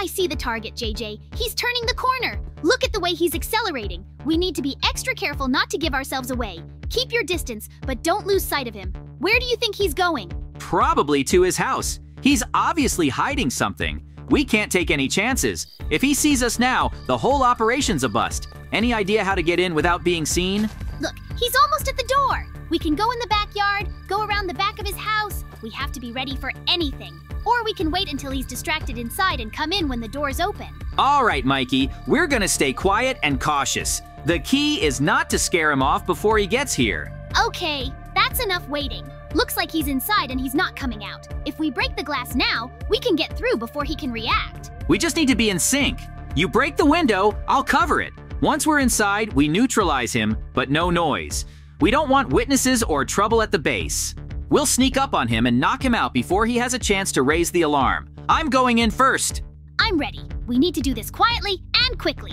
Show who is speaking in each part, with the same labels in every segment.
Speaker 1: I see the target, JJ. He's turning the corner. Look at the way he's accelerating. We need to be extra careful not to give ourselves away. Keep your distance, but don't lose sight of him. Where do you think he's going?
Speaker 2: Probably to his house. He's obviously hiding something. We can't take any chances. If he sees us now, the whole operation's a bust. Any idea how to get in without being seen?
Speaker 1: Look, he's almost at the door. We can go in the backyard, go around the back of his house. We have to be ready for anything. Or we can wait until he's distracted inside and come in when the door's open.
Speaker 2: All right, Mikey, we're gonna stay quiet and cautious. The key is not to scare him off before he gets here.
Speaker 1: Okay, that's enough waiting. Looks like he's inside and he's not coming out. If we break the glass now, we can get through before he can react.
Speaker 2: We just need to be in sync. You break the window, I'll cover it. Once we're inside, we neutralize him, but no noise. We don't want witnesses or trouble at the base. We'll sneak up on him and knock him out before he has a chance to raise the alarm. I'm going in first.
Speaker 1: I'm ready. We need to do this quietly and quickly.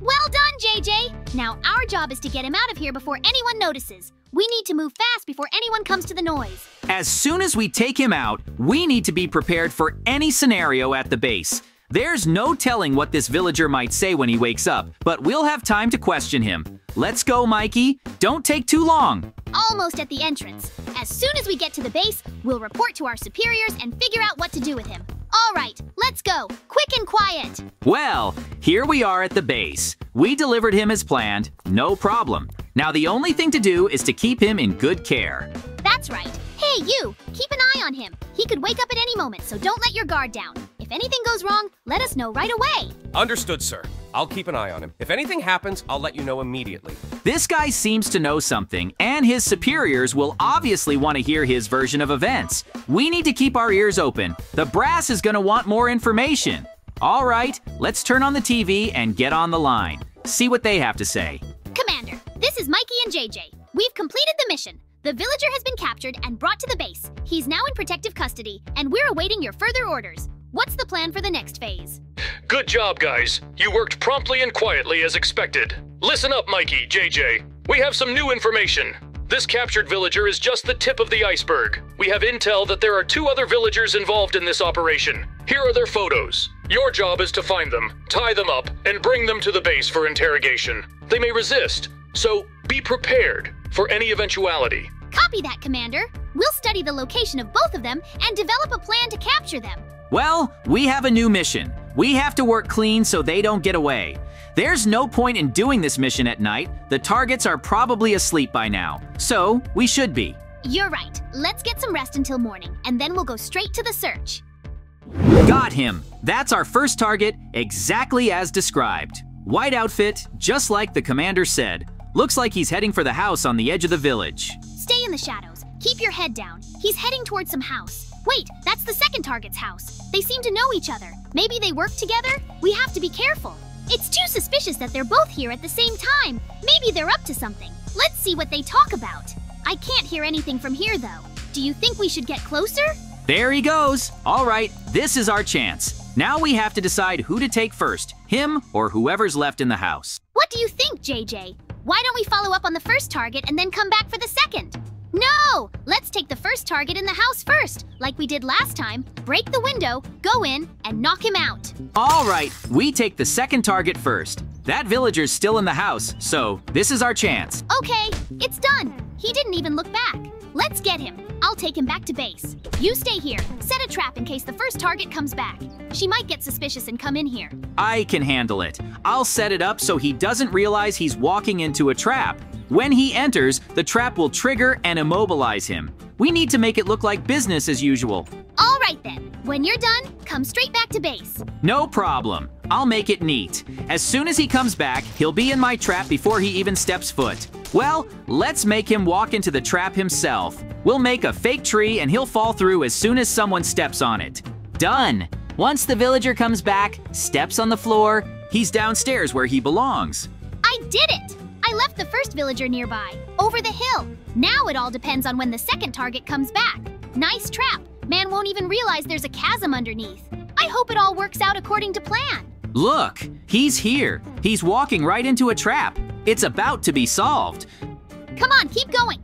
Speaker 1: Well done, JJ! Now our job is to get him out of here before anyone notices. We need to move fast before anyone comes to the noise.
Speaker 2: As soon as we take him out, we need to be prepared for any scenario at the base. There's no telling what this villager might say when he wakes up, but we'll have time to question him. Let's go, Mikey. Don't take too long.
Speaker 1: Almost at the entrance. As soon as we get to the base, we'll report to our superiors and figure out what to do with him. All right, let's go. Quick and quiet.
Speaker 2: Well, here we are at the base. We delivered him as planned, no problem. Now the only thing to do is to keep him in good care.
Speaker 1: That's right. Hey, you! Keep an eye on him. He could wake up at any moment, so don't let your guard down. If anything goes wrong, let us know right away.
Speaker 3: Understood, sir. I'll keep an eye on him. If anything happens, I'll let you know immediately.
Speaker 2: This guy seems to know something, and his superiors will obviously want to hear his version of events. We need to keep our ears open. The brass is going to want more information. All right, let's turn on the TV and get on the line. See what they have to say.
Speaker 1: Commander, this is Mikey and JJ. We've completed the mission. The villager has been captured and brought to the base. He's now in protective custody, and we're awaiting your further orders. What's the plan for the next phase?
Speaker 4: Good job, guys. You worked promptly and quietly as expected. Listen up, Mikey, JJ. We have some new information. This captured villager is just the tip of the iceberg. We have intel that there are two other villagers involved in this operation. Here are their photos. Your job is to find them, tie them up, and bring them to the base for interrogation. They may resist, so be prepared for any eventuality.
Speaker 1: Copy that, Commander. We'll study the location of both of them and develop a plan to capture them.
Speaker 2: Well, we have a new mission. We have to work clean so they don't get away. There's no point in doing this mission at night. The targets are probably asleep by now. So, we should be.
Speaker 1: You're right. Let's get some rest until morning, and then we'll go straight to the search.
Speaker 2: Got him! That's our first target, exactly as described. White outfit, just like the commander said. Looks like he's heading for the house on the edge of the village.
Speaker 1: Stay in the shadows. Keep your head down. He's heading towards some house. Wait, that's the second target's house. They seem to know each other. Maybe they work together? We have to be careful. It's too suspicious that they're both here at the same time. Maybe they're up to something. Let's see what they talk about. I can't hear anything from here, though. Do you think we should get closer?
Speaker 2: There he goes! All right, this is our chance. Now we have to decide who to take first, him or whoever's left in the house.
Speaker 1: What do you think, JJ? Why don't we follow up on the first target and then come back for the second? No! Let's take the first target in the house first, like we did last time. Break the window, go in, and knock him out.
Speaker 2: All right, we take the second target first. That villager's still in the house, so this is our chance.
Speaker 1: Okay, it's done. He didn't even look back. Let's get him. I'll take him back to base. You stay here. Set a trap in case the first target comes back. She might get suspicious and come in here.
Speaker 2: I can handle it. I'll set it up so he doesn't realize he's walking into a trap. When he enters, the trap will trigger and immobilize him. We need to make it look like business as usual.
Speaker 1: All right then. When you're done, come straight back to base.
Speaker 2: No problem. I'll make it neat. As soon as he comes back, he'll be in my trap before he even steps foot. Well, let's make him walk into the trap himself. We'll make a fake tree and he'll fall through as soon as someone steps on it. Done! Once the villager comes back, steps on the floor, he's downstairs where he belongs.
Speaker 1: I did it! I left the first villager nearby, over the hill. Now it all depends on when the second target comes back. Nice trap. Man won't even realize there's a chasm underneath. I hope it all works out according to plan.
Speaker 2: Look, he's here. He's walking right into a trap. It's about to be solved.
Speaker 1: Come on, keep going.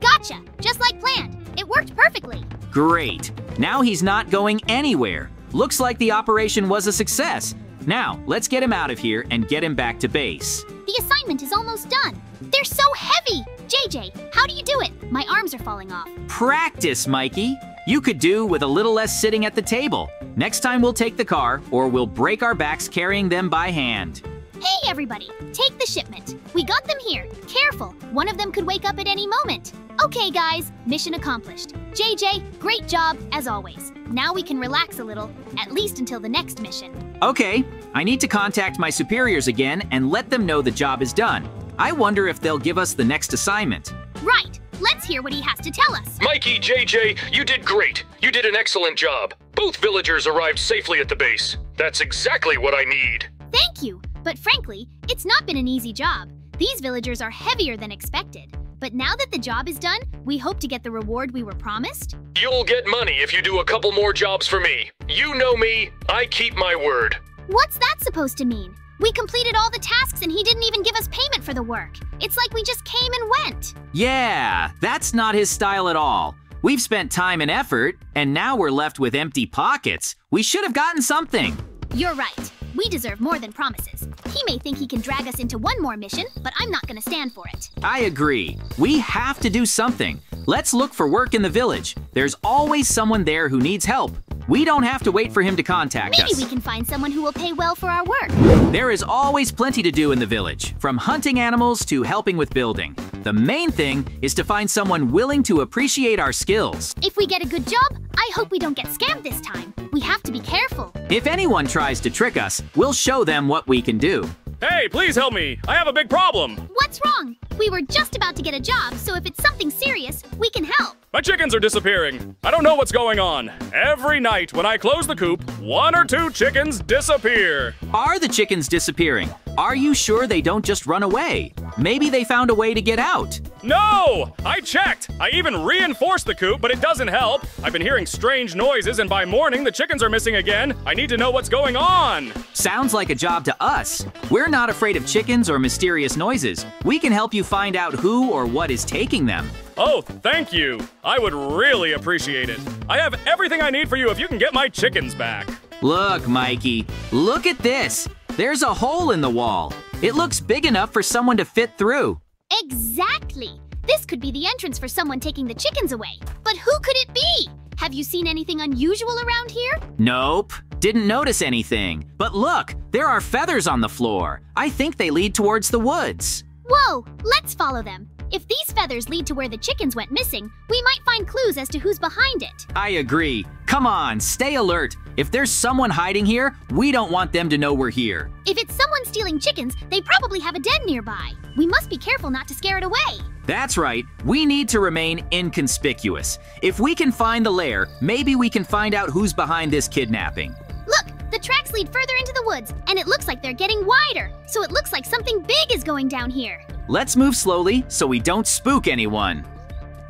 Speaker 1: Gotcha, just like planned. It worked perfectly.
Speaker 2: Great. Now he's not going anywhere. Looks like the operation was a success. Now, let's get him out of here and get him back to base.
Speaker 1: The assignment is almost done. They're so heavy! JJ, how do you do it? My arms are falling off.
Speaker 2: Practice, Mikey. You could do with a little less sitting at the table. Next time we'll take the car, or we'll break our backs carrying them by hand.
Speaker 1: Hey, everybody, take the shipment. We got them here. Careful, one of them could wake up at any moment. Okay, guys, mission accomplished. JJ, great job, as always. Now we can relax a little, at least until the next mission.
Speaker 2: Okay, I need to contact my superiors again and let them know the job is done. I wonder if they'll give us the next assignment.
Speaker 1: Right, let's hear what he has to tell us.
Speaker 4: Mikey, JJ, you did great. You did an excellent job. Both villagers arrived safely at the base. That's exactly what I need.
Speaker 1: Thank you, but frankly, it's not been an easy job. These villagers are heavier than expected. But now that the job is done, we hope to get the reward we were promised.
Speaker 4: You'll get money if you do a couple more jobs for me. You know me, I keep my word.
Speaker 1: What's that supposed to mean? We completed all the tasks and he didn't even give us payment for the work. It's like we just came and went.
Speaker 2: Yeah, that's not his style at all. We've spent time and effort, and now we're left with empty pockets. We should have gotten something.
Speaker 1: You're right. We deserve more than promises. He may think he can drag us into one more mission, but I'm not gonna stand for it.
Speaker 2: I agree. We have to do something. Let's look for work in the village. There's always someone there who needs help. We don't have to wait for him to contact
Speaker 1: Maybe
Speaker 2: us.
Speaker 1: Maybe we can find someone who will pay well for our work.
Speaker 2: There is always plenty to do in the village, from hunting animals to helping with building. The main thing is to find someone willing to appreciate our skills.
Speaker 1: If we get a good job, I hope we don't get scammed this time. We have to be careful.
Speaker 2: If anyone tries to trick us, we'll show them what we can do.
Speaker 5: Hey, please help me! I have a big problem!
Speaker 1: What's wrong? We were just about to get a job, so if it's something serious, we can help.
Speaker 5: My chickens are disappearing. I don't know what's going on. Every night when I close the coop, one or two chickens disappear.
Speaker 2: Are the chickens disappearing? Are you sure they don't just run away? Maybe they found a way to get out.
Speaker 5: No! I checked! I even reinforced the coop, but it doesn't help. I've been hearing strange noises, and by morning the chickens are missing again. I need to know what's going on.
Speaker 2: Sounds like a job to us. We're not afraid of chickens or mysterious noises. We can help you find out who or what is taking them.
Speaker 5: Oh, thank you. I would really appreciate it. I have everything I need for you if you can get my chickens back.
Speaker 2: Look, Mikey, look at this. There's a hole in the wall. It looks big enough for someone to fit through.
Speaker 1: Exactly. This could be the entrance for someone taking the chickens away. But who could it be? Have you seen anything unusual around here?
Speaker 2: Nope, didn't notice anything. But look, there are feathers on the floor. I think they lead towards the woods.
Speaker 1: Whoa, let's follow them. If these feathers lead to where the chickens went missing, we might find clues as to who's behind it.
Speaker 2: I agree. Come on, stay alert. If there's someone hiding here, we don't want them to know we're here.
Speaker 1: If it's someone stealing chickens, they probably have a den nearby. We must be careful not to scare it away.
Speaker 2: That's right, we need to remain inconspicuous. If we can find the lair, maybe we can find out who's behind this kidnapping.
Speaker 1: Look, the tracks lead further into the woods, and it looks like they're getting wider. So it looks like something big is going down here.
Speaker 2: Let's move slowly so we don't spook anyone.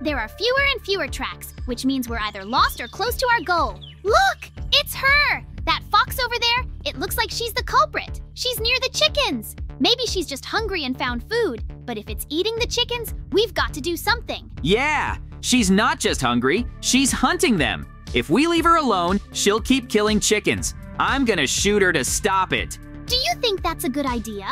Speaker 1: There are fewer and fewer tracks, which means we're either lost or close to our goal. Look! It's her! That fox over there, it looks like she's the culprit. She's near the chickens. Maybe she's just hungry and found food, but if it's eating the chickens, we've got to do something.
Speaker 2: Yeah, she's not just hungry, she's hunting them. If we leave her alone, she'll keep killing chickens. I'm gonna shoot her to stop it.
Speaker 1: Do you think that's a good idea?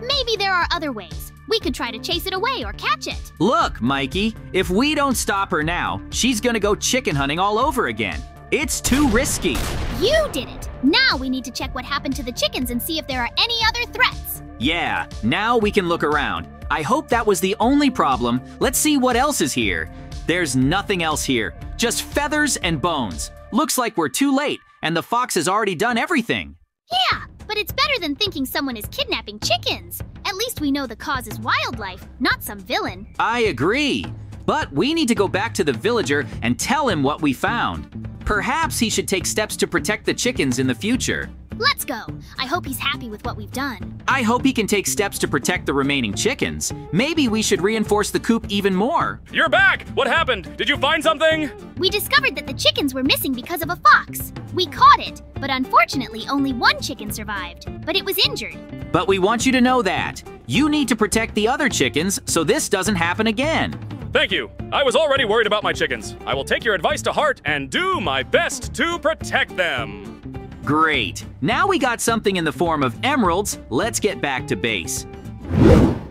Speaker 1: Maybe there are other ways. We could try to chase it away or catch it.
Speaker 2: Look, Mikey, if we don't stop her now, she's gonna go chicken hunting all over again. It's too risky.
Speaker 1: You did it! Now we need to check what happened to the chickens and see if there are any other threats.
Speaker 2: Yeah, now we can look around. I hope that was the only problem. Let's see what else is here. There's nothing else here, just feathers and bones. Looks like we're too late, and the fox has already done everything.
Speaker 1: Yeah, but it's better than thinking someone is kidnapping chickens. At least we know the cause is wildlife, not some villain.
Speaker 2: I agree. But we need to go back to the villager and tell him what we found. Perhaps he should take steps to protect the chickens in the future.
Speaker 1: Let's go. I hope he's happy with what we've done.
Speaker 2: I hope he can take steps to protect the remaining chickens. Maybe we should reinforce the coop even more.
Speaker 5: You're back! What happened? Did you find something?
Speaker 1: We discovered that the chickens were missing because of a fox. We caught it, but unfortunately only one chicken survived. But it was injured.
Speaker 2: But we want you to know that. You need to protect the other chickens so this doesn't happen again.
Speaker 5: Thank you. I was already worried about my chickens. I will take your advice to heart and do my best to protect them.
Speaker 2: Great. Now we got something in the form of emeralds. Let's get back to base.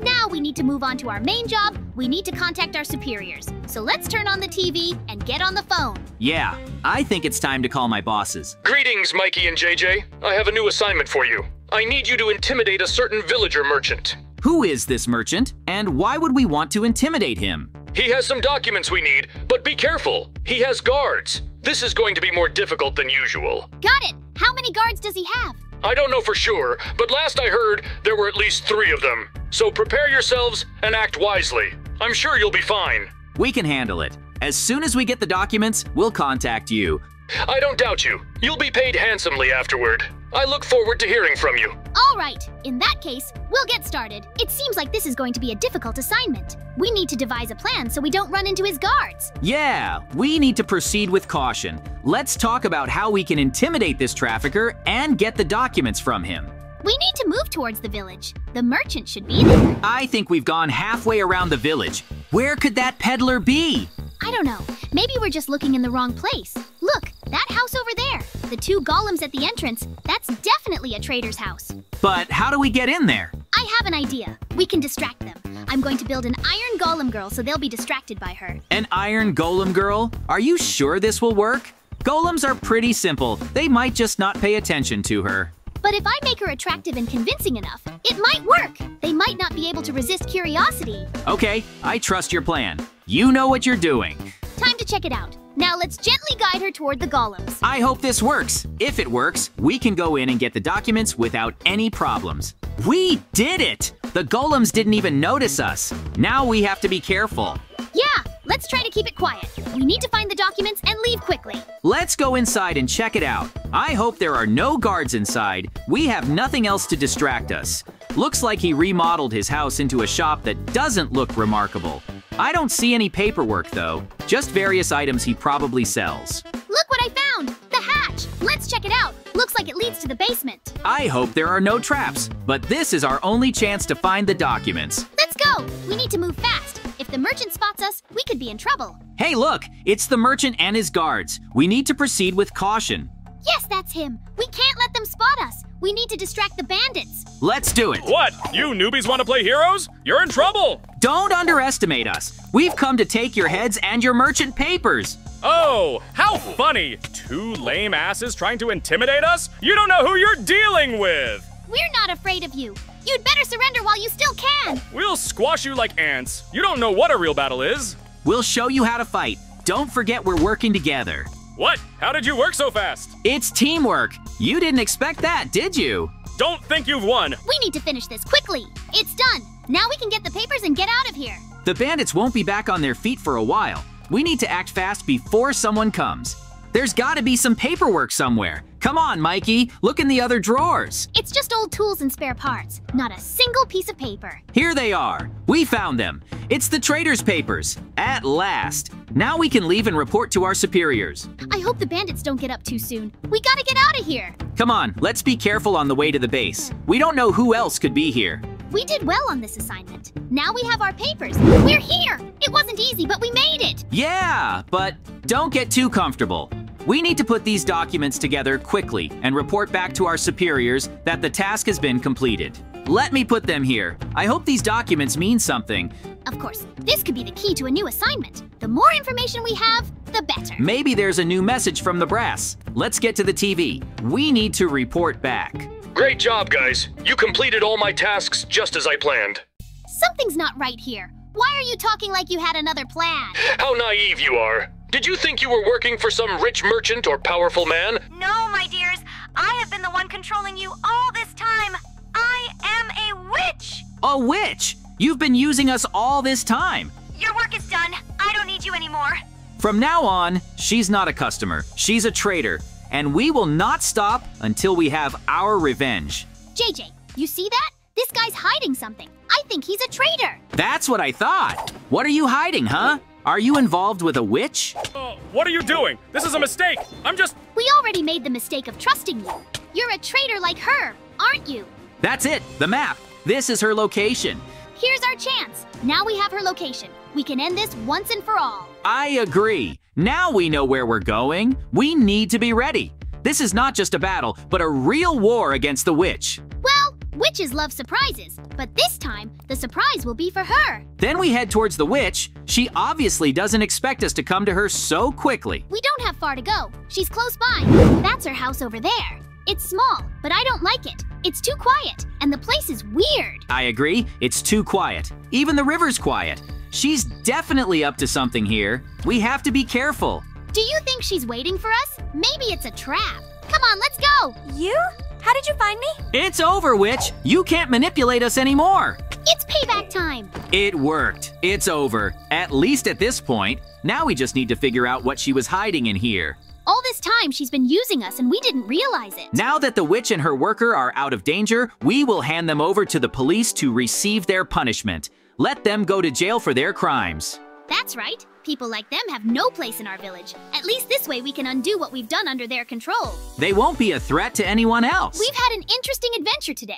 Speaker 1: Now we need to move on to our main job. We need to contact our superiors. So let's turn on the TV and get on the phone.
Speaker 2: Yeah, I think it's time to call my bosses.
Speaker 4: Greetings, Mikey and JJ. I have a new assignment for you. I need you to intimidate a certain villager merchant.
Speaker 2: Who is this merchant, and why would we want to intimidate him?
Speaker 4: He has some documents we need, but be careful. He has guards. This is going to be more difficult than usual.
Speaker 1: Got it. How many guards does he have?
Speaker 4: I don't know for sure, but last I heard, there were at least three of them. So prepare yourselves and act wisely. I'm sure you'll be fine.
Speaker 2: We can handle it. As soon as we get the documents, we'll contact you.
Speaker 4: I don't doubt you. You'll be paid handsomely afterward. I look forward to hearing from you.
Speaker 1: All right. In that case, we'll get started. It seems like this is going to be a difficult assignment. We need to devise a plan so we don't run into his guards.
Speaker 2: Yeah, we need to proceed with caution. Let's talk about how we can intimidate this trafficker and get the documents from him.
Speaker 1: We need to move towards the village. The merchant should be there.
Speaker 2: I think we've gone halfway around the village. Where could that peddler be?
Speaker 1: I don't know. Maybe we're just looking in the wrong place. Look, that house over there. The two golems at the entrance. That's definitely a trader's house.
Speaker 2: But how do we get in there?
Speaker 1: I have an idea. We can distract them. I'm going to build an iron golem girl so they'll be distracted by her.
Speaker 2: An iron golem girl? Are you sure this will work? Golems are pretty simple. They might just not pay attention to her.
Speaker 1: But if I make her attractive and convincing enough, it might work. They might not be able to resist curiosity.
Speaker 2: Okay, I trust your plan. You know what you're doing.
Speaker 1: Time to check it out. Now let's gently guide her toward the golems.
Speaker 2: I hope this works. If it works, we can go in and get the documents without any problems. We did it! The golems didn't even notice us. Now we have to be careful.
Speaker 1: Yeah, let's try to keep it quiet. We need to find the documents and leave quickly.
Speaker 2: Let's go inside and check it out. I hope there are no guards inside. We have nothing else to distract us. Looks like he remodeled his house into a shop that doesn't look remarkable. I don't see any paperwork though, just various items he probably sells.
Speaker 1: Look what I found! The hatch! Let's check it out. Looks like it leads to the basement.
Speaker 2: I hope there are no traps, but this is our only chance to find the documents.
Speaker 1: Let's go! We need to move fast. If the merchant spots us, we could be in trouble.
Speaker 2: Hey look, it's the merchant and his guards. We need to proceed with caution.
Speaker 1: Yes, that's him. We can't let them spot us. We need to distract the bandits.
Speaker 2: Let's do it.
Speaker 5: What? You newbies want to play heroes? You're in trouble!
Speaker 2: Don't underestimate us. We've come to take your heads and your merchant papers.
Speaker 5: Oh, how funny! Two lame asses trying to intimidate us? You don't know who you're dealing with!
Speaker 1: We're not afraid of you. You'd better surrender while you still can.
Speaker 5: We'll squash you like ants. You don't know what a real battle is.
Speaker 2: We'll show you how to fight. Don't forget we're working together.
Speaker 5: What? How did you work so fast?
Speaker 2: It's teamwork. You didn't expect that, did you?
Speaker 5: Don't think you've won.
Speaker 1: We need to finish this quickly. It's done. Now we can get the papers and get out of here.
Speaker 2: The bandits won't be back on their feet for a while. We need to act fast before someone comes. There's gotta be some paperwork somewhere. Come on, Mikey, look in the other drawers.
Speaker 1: It's just old tools and spare parts, not a single piece of paper.
Speaker 2: Here they are. We found them. It's the trader's papers. At last. Now we can leave and report to our superiors.
Speaker 1: I hope the bandits don't get up too soon. We gotta get out of here.
Speaker 2: Come on, let's be careful on the way to the base. We don't know who else could be here.
Speaker 1: We did well on this assignment. Now we have our papers. We're here. It wasn't easy, but we made it.
Speaker 2: Yeah, but don't get too comfortable. We need to put these documents together quickly and report back to our superiors that the task has been completed. Let me put them here. I hope these documents mean something.
Speaker 1: Of course, this could be the key to a new assignment. The more information we have, the better.
Speaker 2: Maybe there's a new message from the brass. Let's get to the TV. We need to report back.
Speaker 4: Great job, guys. You completed all my tasks just as I planned.
Speaker 1: Something's not right here. Why are you talking like you had another plan?
Speaker 4: How naive you are. Did you think you were working for some rich merchant or powerful man?
Speaker 6: No, my dears. I have been the one controlling you all this time. I am a witch.
Speaker 2: A witch! You've been using us all this time.
Speaker 6: Your work is done. I don't need you anymore.
Speaker 2: From now on, she's not a customer. She's a traitor. And we will not stop until we have our revenge.
Speaker 1: JJ, you see that? This guy's hiding something. I think he's a traitor.
Speaker 2: That's what I thought. What are you hiding, huh? Are you involved with a witch?
Speaker 5: Uh, what are you doing? This is a mistake. I'm just.
Speaker 1: We already made the mistake of trusting you. You're a traitor like her, aren't you?
Speaker 2: That's it, the map. This is her location.
Speaker 1: Here's our chance. Now we have her location. We can end this once and for all.
Speaker 2: I agree. Now we know where we're going. We need to be ready. This is not just a battle, but a real war against the witch.
Speaker 1: Well, witches love surprises, but this time, the surprise will be for her.
Speaker 2: Then we head towards the witch. She obviously doesn't expect us to come to her so quickly.
Speaker 1: We don't have far to go. She's close by. That's her house over there. It's small, but I don't like it. It's too quiet, and the place is weird.
Speaker 2: I agree, it's too quiet. Even the river's quiet. She's definitely up to something here. We have to be careful.
Speaker 1: Do you think she's waiting for us? Maybe it's a trap. Come on, let's go.
Speaker 6: You? How did you find me?
Speaker 2: It's over, witch. You can't manipulate us anymore.
Speaker 1: It's payback time.
Speaker 2: It worked. It's over. At least at this point. Now we just need to figure out what she was hiding in here.
Speaker 1: All this time, she's been using us and we didn't realize it.
Speaker 2: Now that the witch and her worker are out of danger, we will hand them over to the police to receive their punishment. Let them go to jail for their crimes.
Speaker 1: That's right. People like them have no place in our village. At least this way we can undo what we've done under their control.
Speaker 2: They won't be a threat to anyone else.
Speaker 1: We've had an interesting adventure today.